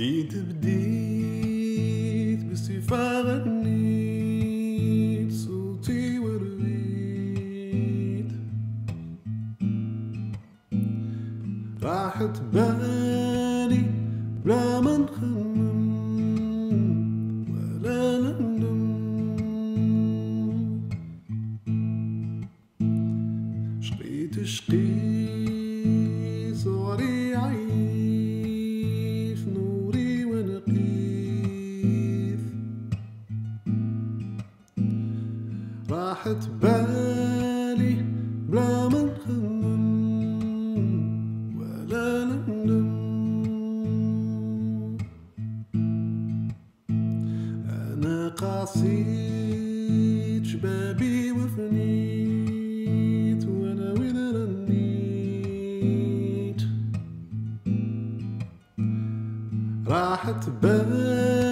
بديت بديت بصفة غنيت صوتي وريت راحت بالي بلا ما نخمم ولا نندم. شقيت شقيت صغري عيف راحت بالي بلا ما نخمم ولا نندم. أنا قاسيت شبابي وفنيت وأنا وين رنيت راحت بالي